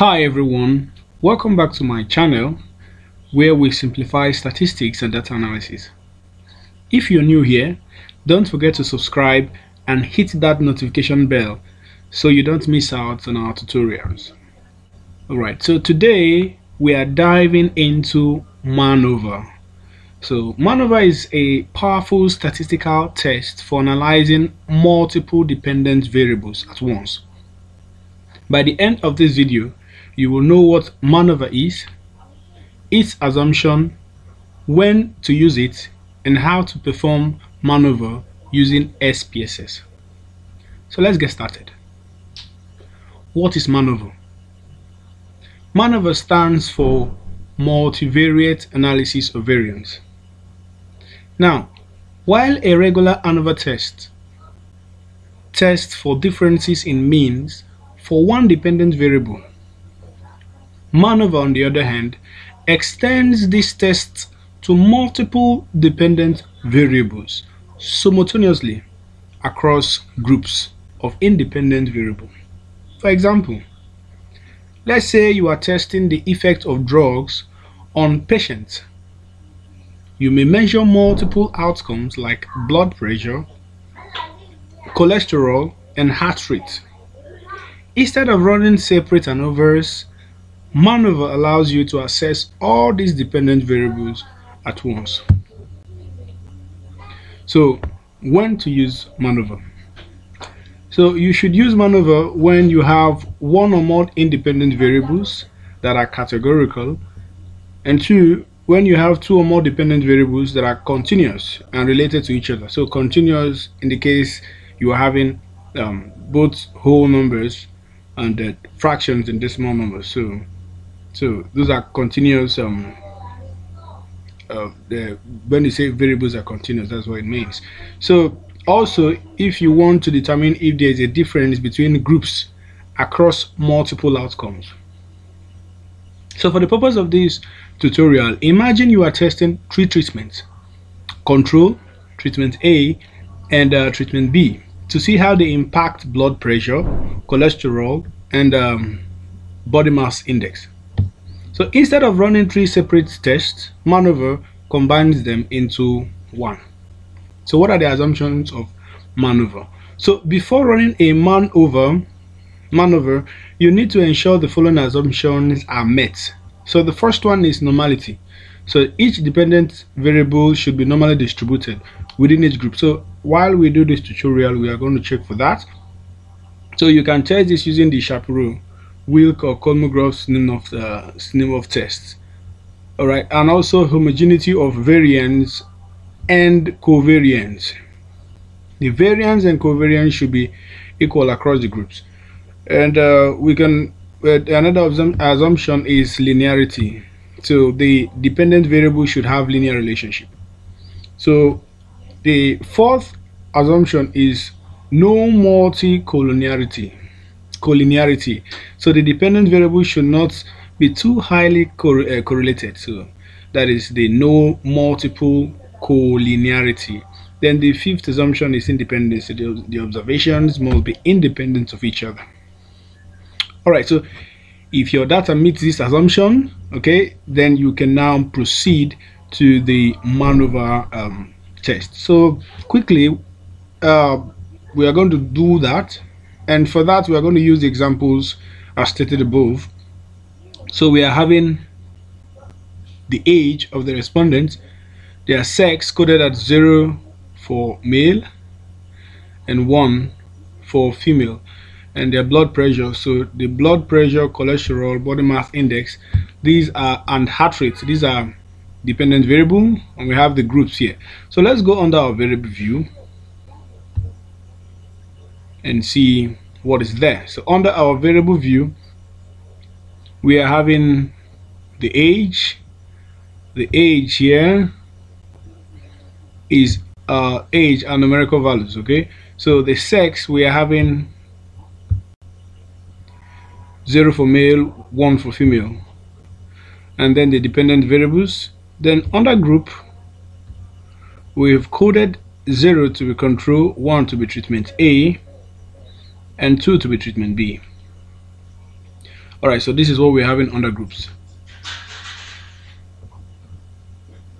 Hi everyone, welcome back to my channel where we simplify statistics and data analysis. If you're new here, don't forget to subscribe and hit that notification bell so you don't miss out on our tutorials. Alright, so today we are diving into MANOVA. So MANOVA is a powerful statistical test for analyzing multiple dependent variables at once. By the end of this video, you will know what MANOVA is, its assumption, when to use it, and how to perform MANOVA using SPSS. So let's get started. What is MANOVA? MANOVA stands for Multivariate Analysis of Variance. Now, while a regular ANOVA test tests for differences in means for one dependent variable, MANOVA on the other hand extends this test to multiple dependent variables simultaneously across groups of independent variables. For example, let's say you are testing the effect of drugs on patients you may measure multiple outcomes like blood pressure, cholesterol, and heart rate. Instead of running separate ANOVAs, MANOVA allows you to assess all these dependent variables at once. So, when to use MANOVA? So, you should use MANOVA when you have one or more independent variables that are categorical, and two, when you have two or more dependent variables that are continuous and related to each other. So continuous indicates you are having um, both whole numbers and uh, fractions and decimal numbers. So, so those are continuous. Um, uh, the, when you say variables are continuous, that's what it means. So also, if you want to determine if there is a difference between groups across multiple outcomes. So for the purpose of this tutorial, imagine you are testing three treatments, control, treatment A, and uh, treatment B to see how they impact blood pressure, cholesterol, and um, body mass index. So instead of running three separate tests, MANOVA combines them into one. So what are the assumptions of MANOVA? So before running a MANOVA, MANOVA, you need to ensure the following assumptions are met so the first one is normality. So each dependent variable should be normally distributed within each group. So while we do this tutorial, we are going to check for that. So you can test this using the Shapiro, Wilk or Kolmogorov Smirnov the Smirnov tests. All right, and also homogeneity of variance and covariance. The variance and covariance should be equal across the groups. And uh, we can but another assumption is linearity. So the dependent variable should have linear relationship. So the fourth assumption is no multi-collinearity. Collinearity. So the dependent variable should not be too highly uh, correlated. So that is the no multiple collinearity. Then the fifth assumption is independence. The, the observations must be independent of each other all right so if your data meets this assumption okay then you can now proceed to the MANOVA um, test so quickly uh, we are going to do that and for that we are going to use the examples as stated above. So we are having the age of the respondents their sex coded at 0 for male and 1 for female. And their blood pressure. So the blood pressure cholesterol body mass index these are and heart rate. These are dependent variable. And we have the groups here. So let's go under our variable view and see what is there so under our variable view we are having the age the age here is uh, age and numerical values okay so the sex we are having 0 for male, 1 for female. And then the dependent variables. Then under group, we've coded 0 to be control, 1 to be treatment A, and 2 to be treatment B. all right so this is what we're having under groups.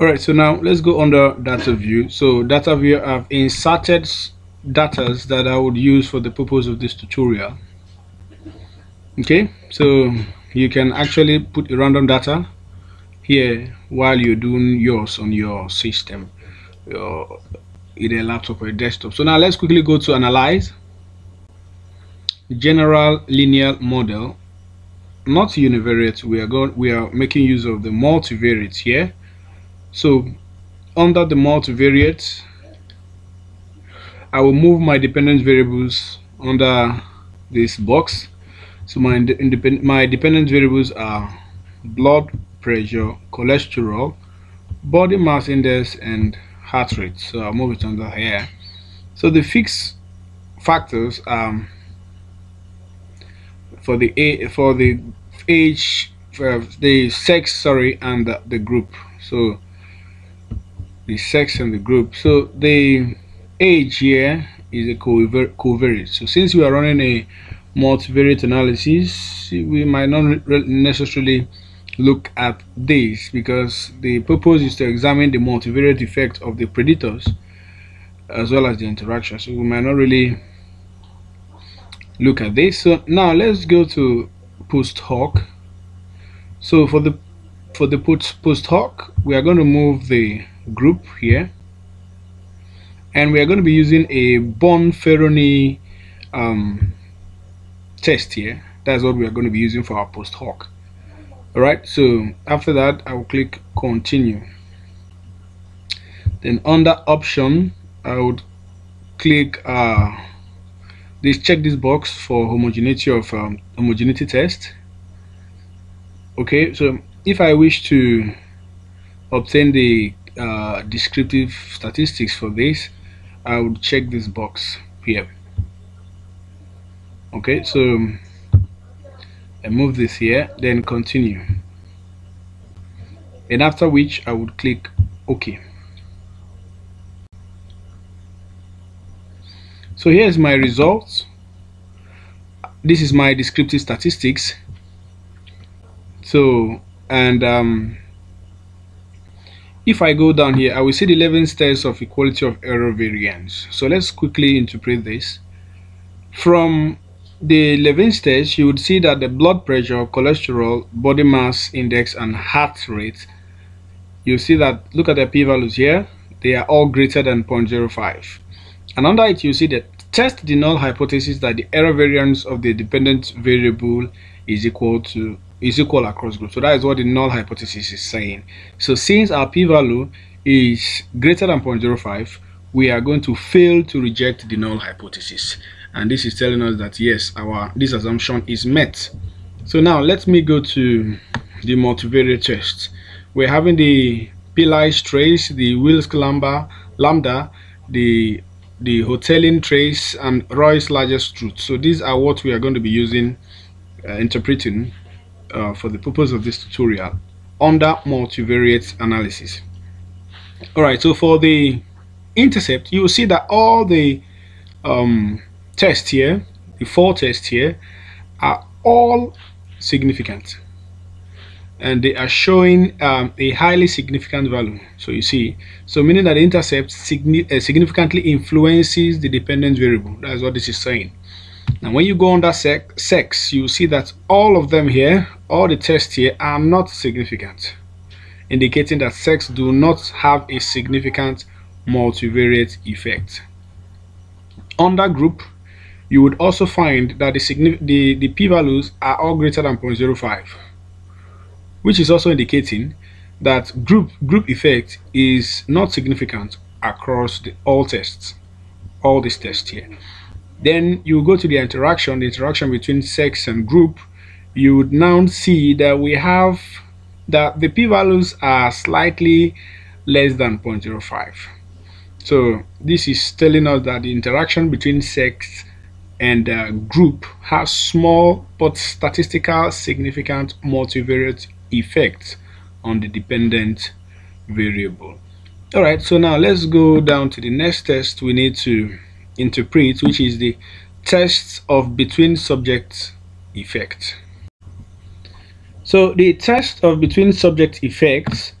All right so now let's go under data view. So data view i've inserted data that i would use for the purpose of this tutorial. Okay so you can actually put random data here while you're doing yours on your system your either laptop or desktop. So now let's quickly go to analyze general linear model. Not univariate we are going we are making use of the multivariate here. So under the multivariate I will move my dependent variables under this box. So my independent my dependent variables are blood pressure cholesterol body mass index and heart rate. So I'll move it under here. So the fixed factors um for the a for the age for the sex sorry and the, the group. So the sex and the group. So the age here is a covariate. So since we are running a multivariate analysis we might not necessarily look at this because the purpose is to examine the multivariate effect of the predictors as well as the interaction so we might not really look at this. So now let's go to post hoc. So for the for the post post hoc we are going to move the group here. And we are going to be using a Bonferroni um, test here. That's what we are going to be using for our post hoc. Alright so after that I will click continue. Then under option I would click uh, this check this box for homogeneity of um, homogeneity test. Okay so if I wish to obtain the uh, descriptive statistics for this I would check this box here. Okay so I move this here then continue. And after which I would click OK so here's my results. This is my descriptive statistics. So and um, if I go down here I will see the Levene's test of equality of error variance. So let's quickly interpret this. From the Levene test, you would see that the blood pressure, cholesterol, body mass index, and heart rate, you see that, look at the p-values here, they are all greater than 0.05. And under it, you see that test the null hypothesis that the error variance of the dependent variable is equal to is equal across groups. So that is what the null hypothesis is saying. So since our p-value is greater than 0.05, we are going to fail to reject the null hypothesis and this is telling us that yes our this assumption is met so now let me go to the multivariate test we're having the Pillai trace the Wilks lambda lambda the the Hotelling trace and Roy's largest root so these are what we are going to be using uh, interpreting uh, for the purpose of this tutorial under multivariate analysis all right so for the intercept you will see that all the um, test here, the four tests here, are all significant. And they are showing um, a highly significant value. So you see, so meaning that the intercept signi uh, significantly influences the dependent variable. That's what this is saying. Now when you go under sec sex, you see that all of them here, all the tests here are not significant, indicating that sex do not have a significant multivariate effect. Under group, you would also find that the, the, the p-values are all greater than 0.05 which is also indicating that group group effect is not significant across the, all tests all these tests here. Then you go to the interaction the interaction between sex and group you would now see that we have that the p-values are slightly less than 0.05 so this is telling us that the interaction between sex and uh, group has small but statistical significant multivariate effects on the dependent variable. Alright, so now let's go down to the next test we need to interpret, which is the test of between subject effect. So the test of between subject effects,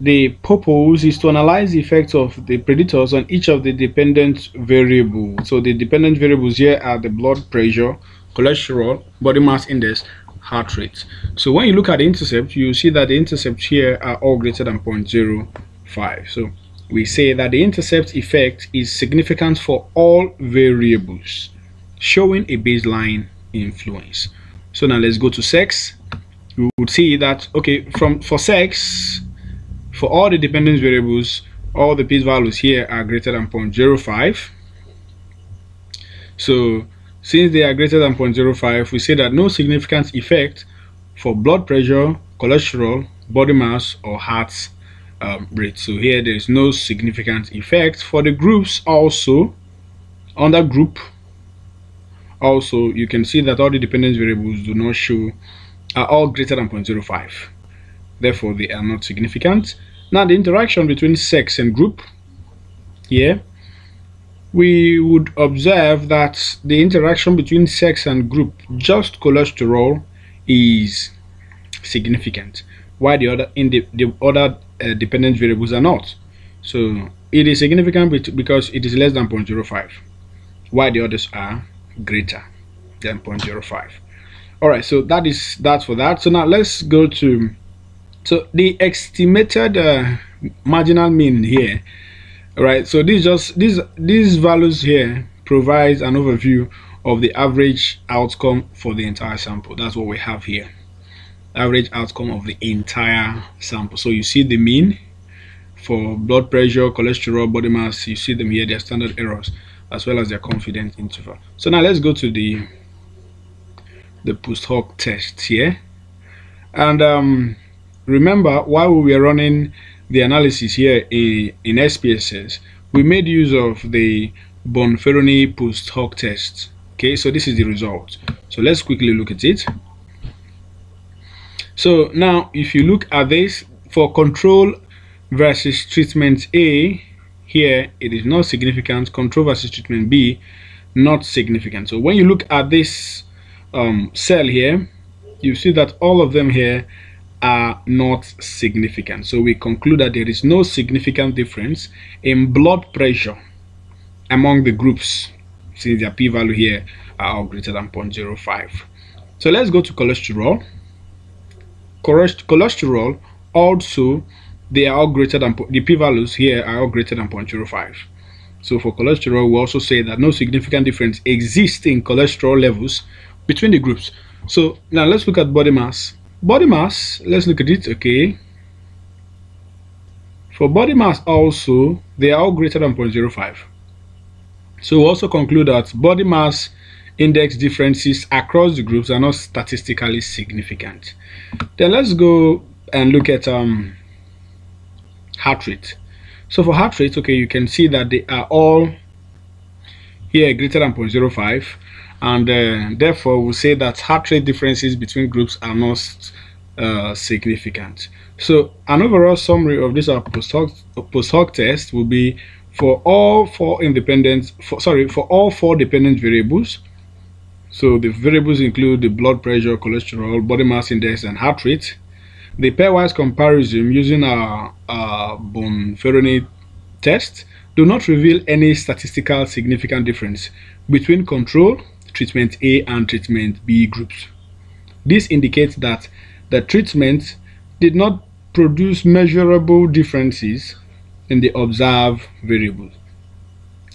the purpose is to analyze the effects of the predictors on each of the dependent variables. So the dependent variables here are the blood pressure, cholesterol, body mass index, heart rate. So when you look at the intercept, you see that the intercepts here are all greater than 0.05. So we say that the intercept effect is significant for all variables, showing a baseline influence. So now let's go to sex. You would see that, okay, from for sex, for all the dependent variables, all the p values here are greater than 0.05. So since they are greater than 0.05, we say that no significant effect for blood pressure, cholesterol, body mass, or heart um, rate. So here there is no significant effect. For the groups also, under group, also you can see that all the dependent variables do not show are all greater than 0.05. Therefore, they are not significant. Now the interaction between sex and group here we would observe that the interaction between sex and group just cholesterol is significant. While the other in the, the other uh, dependent variables are not. So it is significant because it is less than 0.05 while the others are greater than 0.05 all right so that is that for that. So now let's go to so the estimated uh, marginal mean here right so these just these these values here provides an overview of the average outcome for the entire sample. That's what we have here. Average outcome of the entire sample. So you see the mean for blood pressure cholesterol body mass. You see them here their standard errors as well as their confidence interval. So now let's go to the the post hoc test here. And um, remember while we were running the analysis here in, in SPSS, we made use of the Bonferroni post hoc test. Okay, so this is the result. So let's quickly look at it. So now, if you look at this for control versus treatment A, here it is not significant. Control versus treatment B, not significant. So when you look at this um, cell here, you see that all of them here are not significant. So we conclude that there is no significant difference in blood pressure among the groups since their p-value here are all greater than 0.05. So let's go to cholesterol. Cholesterol also they are all greater than the p-values here are all greater than 0.05. So for cholesterol, we also say that no significant difference exists in cholesterol levels between the groups. So now let's look at body mass body mass let's look at it okay? For body mass also they are all greater than 0.05 so we also conclude that body mass index differences across the groups are not statistically significant. Then let's go and look at um, heart rate. So for heart rate okay you can see that they are all here greater than 0.05 and uh, therefore we say that heart rate differences between groups are not uh, significant. So an overall summary of this post hoc, test will be for all four independent, for, sorry, for all four dependent variables. So the variables include the blood pressure, cholesterol, body mass index, and heart rate. The pairwise comparison using our, our Bonferroni test do not reveal any statistical significant difference between control treatment A and treatment B groups. This indicates that the treatment did not produce measurable differences in the observed variables.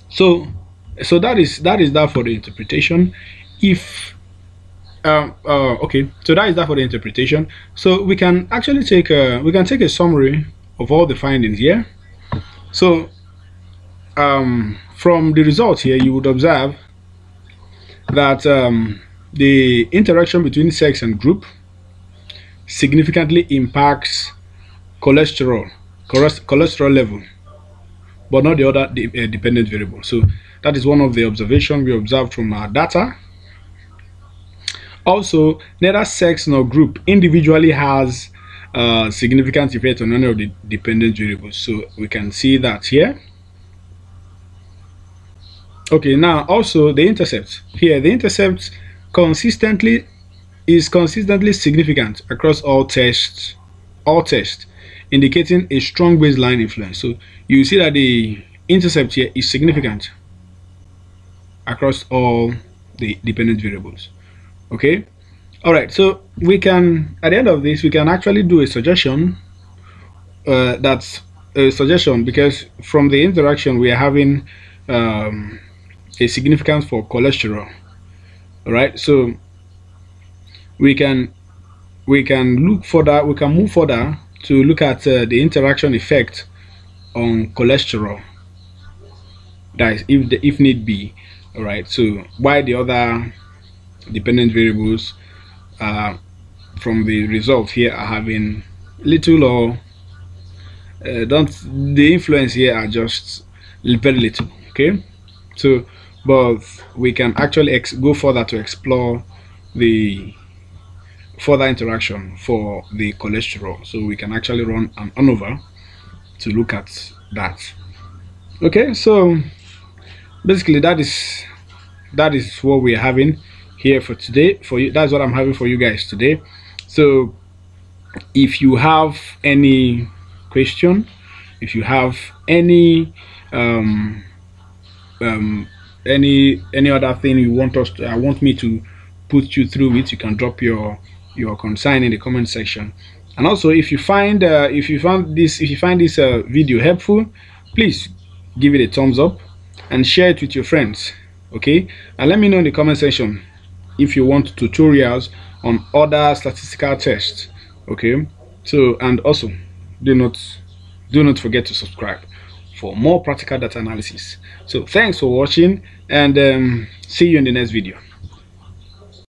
So, so that is that is that for the interpretation. If um, uh, okay, so that is that for the interpretation. So we can actually take a we can take a summary of all the findings here. So um, from the results here, you would observe that um, the interaction between sex and group significantly impacts cholesterol cholesterol level but not the other uh, dependent variable. So that is one of the observations we observed from our data. Also neither sex nor group individually has a significant effect on any of the dependent variables. So we can see that here okay now also the intercept. Here the intercept consistently is consistently significant across all tests all tests indicating a strong baseline influence. So you see that the intercept here is significant across all the dependent variables. Okay? All right so we can at the end of this we can actually do a suggestion uh, that's a suggestion because from the interaction we are having um, a significance for cholesterol. All right so we can we can look further we can move further to look at uh, the interaction effect on cholesterol. That is if the, if need be. All right so why the other dependent variables uh, from the result here are having little or uh, don't the influence here are just very little okay? So but we can actually go further to explore the further interaction for the cholesterol. So we can actually run an ANOVA to look at that. Okay so basically that is that is what we're having here for today for you that's what i'm having for you guys today. So if you have any question if you have any um, um, any any other thing you want us to I want me to put you through it you can drop your your concern in the comment section. And also if you find uh, if you found this if you find this uh, video helpful please give it a thumbs up and share it with your friends okay? And let me know in the comment section if you want tutorials on other statistical tests okay? So and also do not do not forget to subscribe for more practical data analysis. So thanks for watching and um, see you in the next video